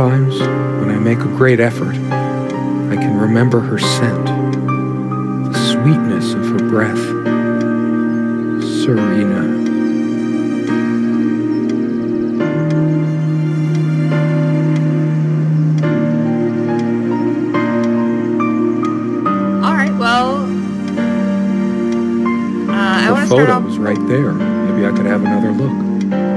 sometimes, when I make a great effort, I can remember her scent, the sweetness of her breath. Serena. All right, well, uh, I want to start photo off. was right there. Maybe I could have another look.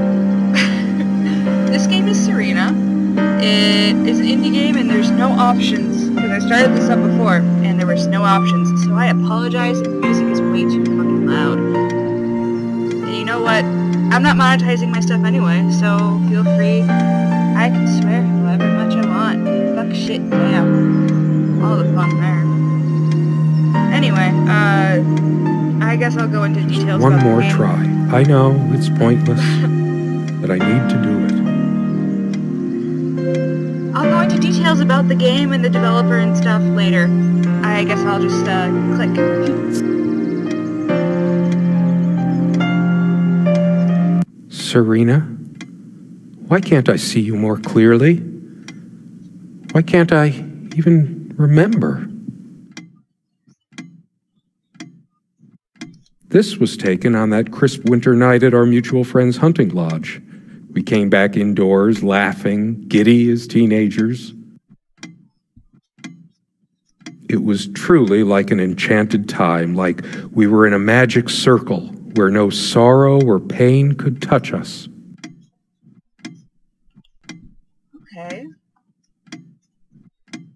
This game is Serena. It is an indie game, and there's no options because I started this up before, and there was no options. So I apologize if the music is way too fucking loud. And you know what? I'm not monetizing my stuff anyway, so feel free. I can swear however much I want. Fuck shit, damn. All the fun there. Anyway, uh, I guess I'll go into details. One more try. I know it's pointless, but I need to do about the game and the developer and stuff later. I guess I'll just uh, click. Serena? Why can't I see you more clearly? Why can't I even remember? This was taken on that crisp winter night at our mutual friend's hunting lodge. We came back indoors, laughing, giddy as teenagers. It was truly like an enchanted time, like we were in a magic circle where no sorrow or pain could touch us. Okay.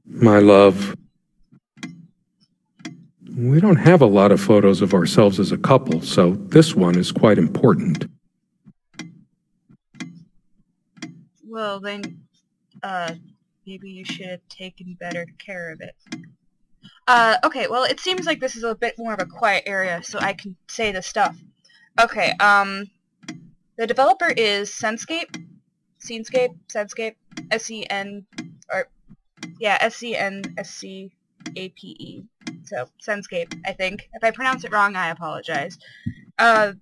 My love, we don't have a lot of photos of ourselves as a couple, so this one is quite important. Well then, uh, maybe you should have taken better care of it. Uh, okay, well it seems like this is a bit more of a quiet area, so I can say the stuff. Okay, um, the developer is Senscape, Scenescape, Senscape, S-E-N, or, yeah, S-E-N-S-C-A-P-E. So, Senscape, I think. If I pronounce it wrong, I apologize. Uh,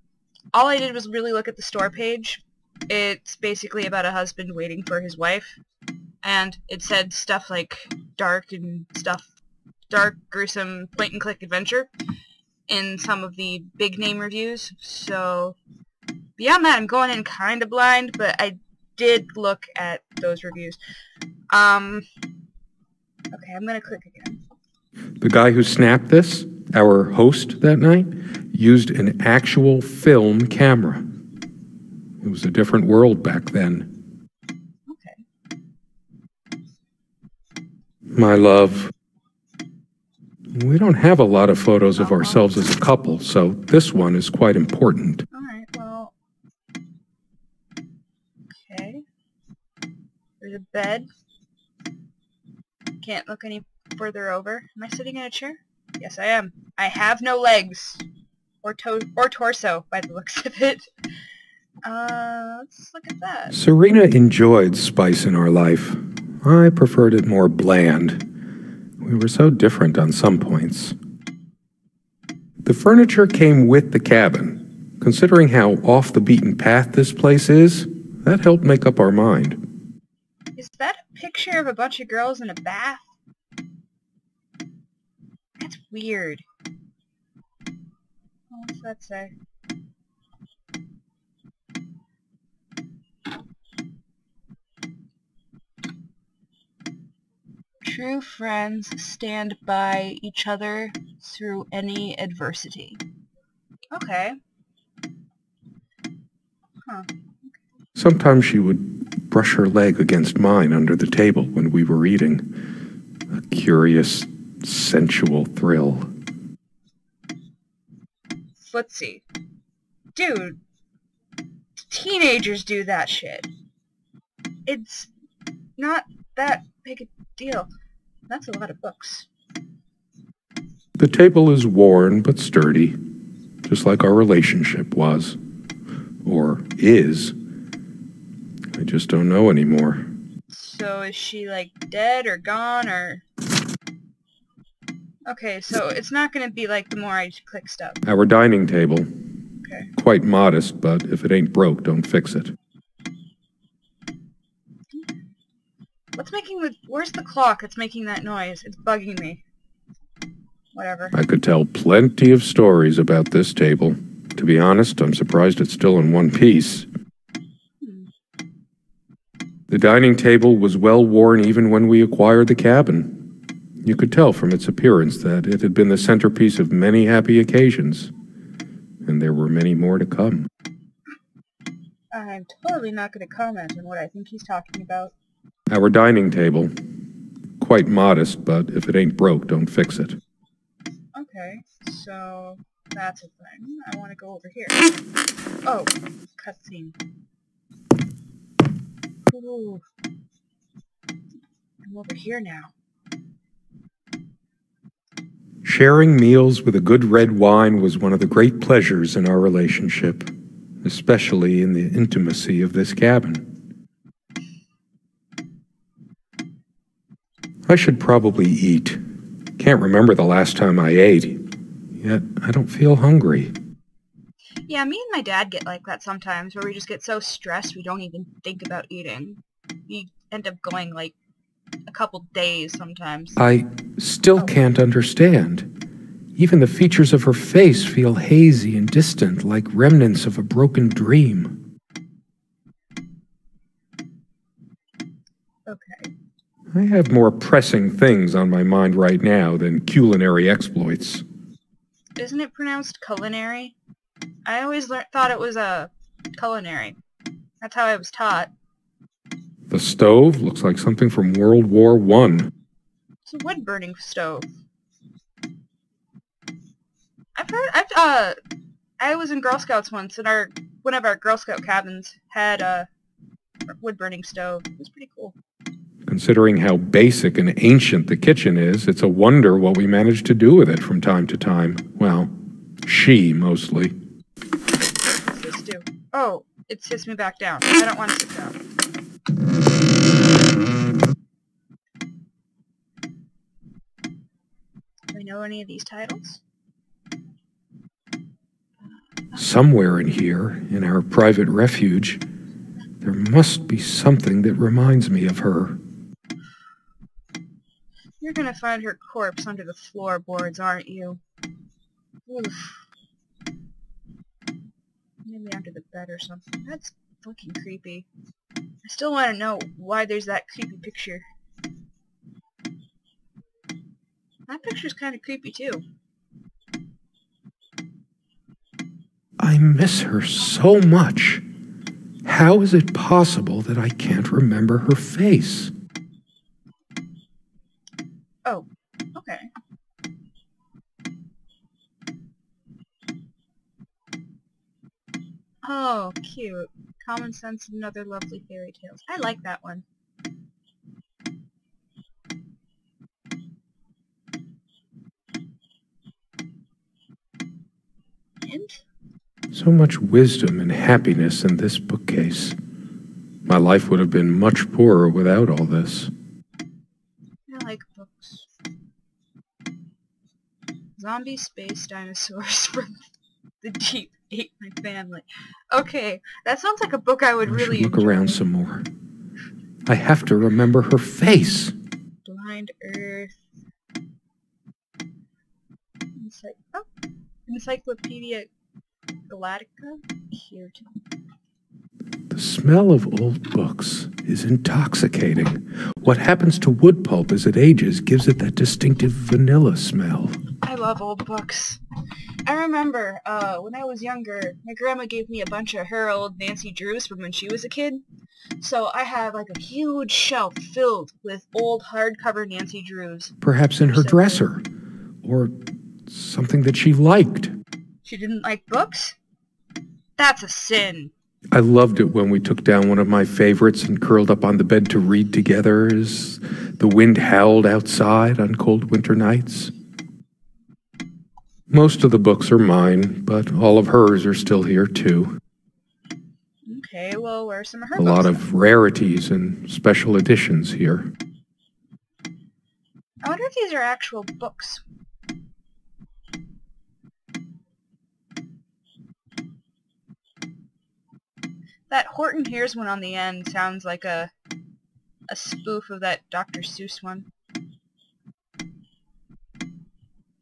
all I did was really look at the store page. It's basically about a husband waiting for his wife, and it said stuff like dark and stuff, dark, gruesome, point-and-click adventure in some of the big name reviews. So, beyond that, I'm going in kind of blind, but I did look at those reviews. Um, okay, I'm gonna click again. The guy who snapped this, our host that night, used an actual film camera. It was a different world back then. Okay. My love, we don't have a lot of photos of ourselves as a couple, so this one is quite important. Alright, well... Okay. There's a bed. Can't look any further over. Am I sitting in a chair? Yes, I am. I have no legs. Or to or torso, by the looks of it. Uh, let's look at that. Serena enjoyed spice in our life. I preferred it more bland. We were so different on some points. The furniture came with the cabin. Considering how off the beaten path this place is, that helped make up our mind. Is that a picture of a bunch of girls in a bath? That's weird. What's that say? True friends stand by each other through any adversity. Okay. Huh. Sometimes she would brush her leg against mine under the table when we were eating. A curious, sensual thrill. Let's see. Dude, teenagers do that shit. It's not that big a deal. That's a lot of books. The table is worn but sturdy, just like our relationship was. Or is. I just don't know anymore. So is she like dead or gone or... Okay, so it's not gonna be like the more I click stuff. Our dining table. Okay. Quite modest, but if it ain't broke, don't fix it. What's making the... Where's the clock that's making that noise? It's bugging me. Whatever. I could tell plenty of stories about this table. To be honest, I'm surprised it's still in one piece. Hmm. The dining table was well worn even when we acquired the cabin. You could tell from its appearance that it had been the centerpiece of many happy occasions, and there were many more to come. I'm totally not going to comment on what I think he's talking about. Our dining table. Quite modest, but if it ain't broke, don't fix it. Okay, so that's a thing. I want to go over here. Oh, cutscene. Ooh. I'm over here now. Sharing meals with a good red wine was one of the great pleasures in our relationship, especially in the intimacy of this cabin. I should probably eat. Can't remember the last time I ate, yet I don't feel hungry. Yeah, me and my dad get like that sometimes, where we just get so stressed we don't even think about eating. We end up going like a couple days sometimes. I still oh. can't understand. Even the features of her face feel hazy and distant, like remnants of a broken dream. Okay. I have more pressing things on my mind right now than culinary exploits. Isn't it pronounced culinary? I always thought it was a culinary. That's how I was taught. The stove looks like something from World War One. It's a wood burning stove. I've heard. I've uh, I was in Girl Scouts once, and our one of our Girl Scout cabins had a wood burning stove. It was pretty cool. Considering how basic and ancient the kitchen is, it's a wonder what we manage to do with it from time to time. Well, she mostly. Do? Oh, it sits me back down. I don't want to sit down. Do I know any of these titles? Somewhere in here, in our private refuge, there must be something that reminds me of her. You're gonna find her corpse under the floorboards, aren't you? Oof. Maybe under the bed or something. That's fucking creepy. I still want to know why there's that creepy picture. That picture's kind of creepy too. I miss her so much. How is it possible that I can't remember her face? Oh, okay. Oh, cute. Common Sense and Other Lovely Fairy Tales. I like that one. Hint? So much wisdom and happiness in this bookcase. My life would have been much poorer without all this. I like books. Zombie space dinosaurs from the deep ate my family. Okay, that sounds like a book I would I really look enjoy. around some more. I have to remember her face. Blind Earth. Oh, Encyclopedia Galactica? Cute. The smell of old books is intoxicating. What happens to wood pulp as it ages gives it that distinctive vanilla smell. I love old books. I remember uh, when I was younger, my grandma gave me a bunch of her old Nancy Drews from when she was a kid. So I have like a huge shelf filled with old hardcover Nancy Drews. Perhaps in her dresser, or something that she liked. She didn't like books? That's a sin. I loved it when we took down one of my favorites and curled up on the bed to read together as the wind howled outside on cold winter nights. Most of the books are mine, but all of hers are still here too. Okay, well, where are some of her A books? lot of rarities and special editions here. I wonder if these are actual books. That Horton Hears one on the end sounds like a a spoof of that Dr. Seuss one.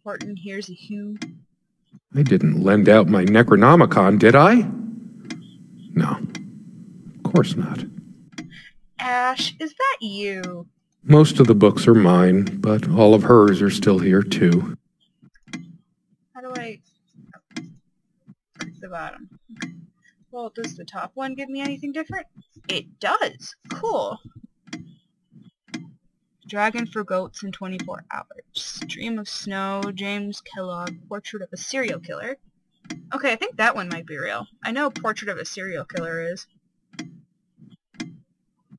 Horton hears a hue. I didn't lend out my Necronomicon, did I? No. Of course not. Ash, is that you? Most of the books are mine, but all of hers are still here too. How do I... Click the bottom. Well, does the top one give me anything different? It does! Cool! Dragon for Goats in 24 Hours. Dream of Snow, James Kellogg, Portrait of a Serial Killer. Okay, I think that one might be real. I know Portrait of a Serial Killer is.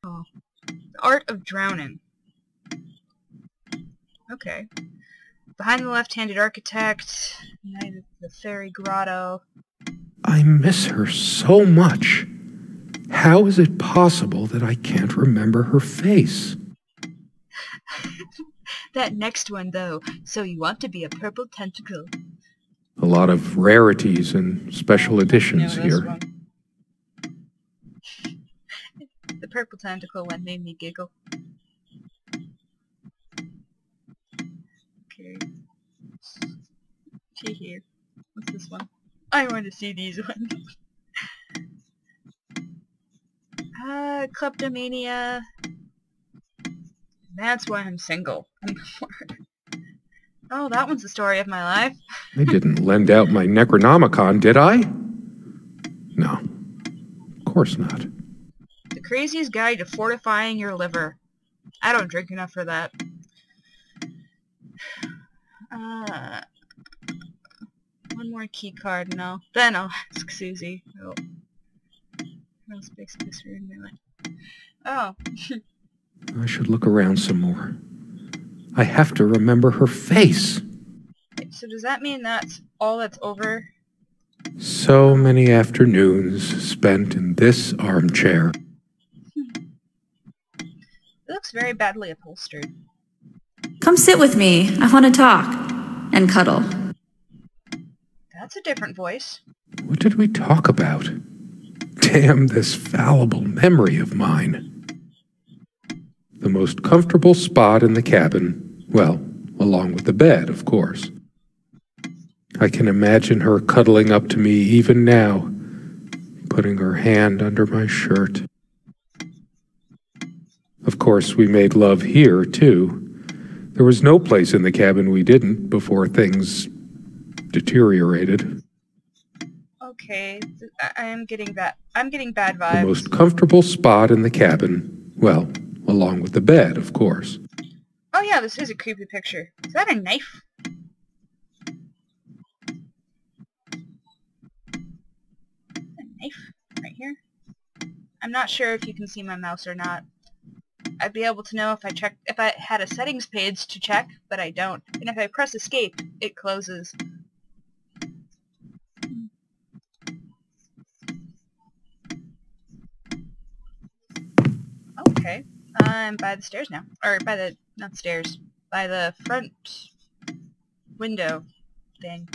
Oh. The Art of Drowning. Okay. Behind the Left-Handed Architect, Night of the Fairy Grotto. I miss her so much. How is it possible that I can't remember her face? That next one, though. So you want to be a purple tentacle. A lot of rarities and special editions No, here. one. the purple tentacle one made me giggle. Okay. See here. What's this one? I want to see these ones. uh, kleptomania. That's why I'm single. oh, that one's the story of my life. I didn't lend out my Necronomicon, did I? No. Of course not. The craziest guide to fortifying your liver. I don't drink enough for that. Uh, one more key card, no. Then I'll ask Susie. Oh. What else makes this weird in my life? Oh, I should look around some more. I have to remember her face. so does that mean that's all that's over? So many afternoons spent in this armchair. It looks very badly upholstered. Come sit with me. I want to talk and cuddle. That's a different voice. What did we talk about? Damn this fallible memory of mine. The most comfortable spot in the cabin, well, along with the bed, of course. I can imagine her cuddling up to me even now, putting her hand under my shirt. Of course, we made love here, too. There was no place in the cabin we didn't before things deteriorated. Okay, I, am getting bad. I'm getting bad vibes. The most comfortable spot in the cabin, well, along with the bed, of course. Oh yeah, this is a creepy picture. Is that a knife? A knife right here. I'm not sure if you can see my mouse or not. I'd be able to know if I check if I had a settings page to check, but I don't. And if I press escape, it closes. Okay. I'm by the stairs now. Or by the, not stairs, by the front window thing.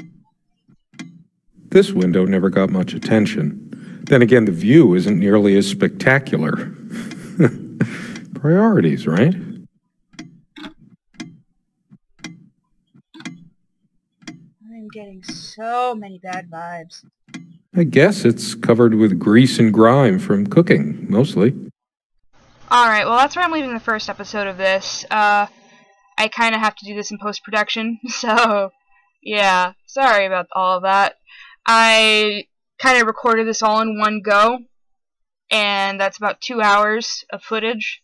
This window never got much attention. Then again, the view isn't nearly as spectacular. Priorities, right? I'm getting so many bad vibes. I guess it's covered with grease and grime from cooking, mostly. Alright, well that's where I'm leaving the first episode of this. Uh, I kind of have to do this in post-production, so yeah, sorry about all of that. I kind of recorded this all in one go, and that's about two hours of footage.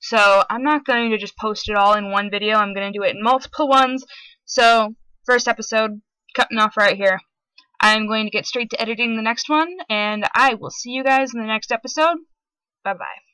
So I'm not going to just post it all in one video, I'm going to do it in multiple ones. So, first episode, cutting off right here. I'm going to get straight to editing the next one, and I will see you guys in the next episode. Bye-bye.